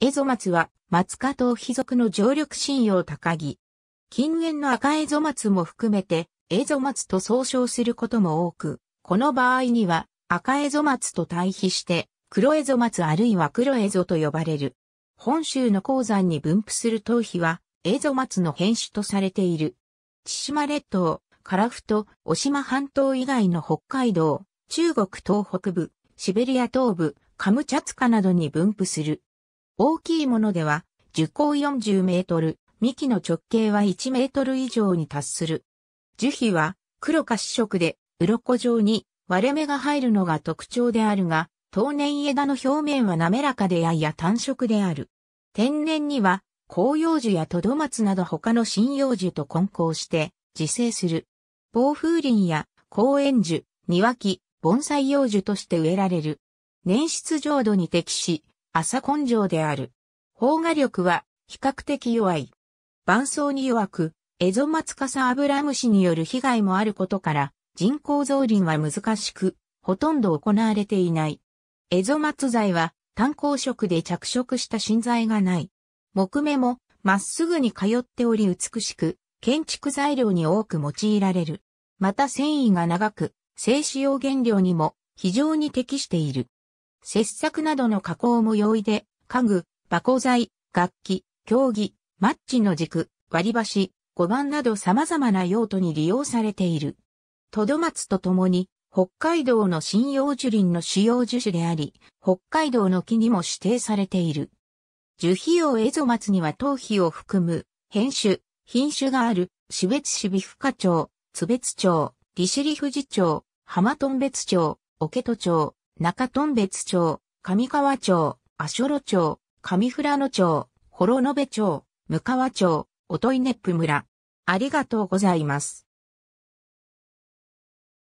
エゾマツは松科頭皮属の常緑信用高木。近縁の赤エゾマツも含めて、エゾマツと総称することも多く、この場合には赤エゾマツと対比して黒エゾマツあるいは黒エゾと呼ばれる。本州の鉱山に分布する頭皮はエゾマツの変種とされている。千島列島、樺太、渡島半島以外の北海道、中国東北部、シベリア東部、カムチャツカなどに分布する。大きいものでは、樹高40メートル、幹の直径は1メートル以上に達する。樹皮は黒褐色で、鱗状に割れ目が入るのが特徴であるが、当年枝の表面は滑らかでやや単色である。天然には、紅葉樹やトドマツなど他の針葉樹と混交して自生する。暴風林や公園樹、庭木、盆栽葉樹として植えられる。粘湿浄土に適し、朝根性である。放芽力は比較的弱い。伴走に弱く、エゾマツカサアブラムシによる被害もあることから、人工造林は難しく、ほとんど行われていない。エゾマツ材は単光色で着色した芯材がない。木目もまっすぐに通っており美しく、建築材料に多く用いられる。また繊維が長く、静止用原料にも非常に適している。切削などの加工も容易で、家具、箱材、楽器、競技、マッチの軸、割り箸、五番など様々な用途に利用されている。トドマツと共に、北海道の針葉樹林の主要樹種であり、北海道の木にも指定されている。樹皮用エゾマツには頭皮を含む、変種、品種がある、死別市美深町、津別町、利尻富士町、浜頓別町、桶戸町、中頓別町、上川町、足呂町、上富良野町、幌延町、向川町、音井ネップ村。ありがとうございます。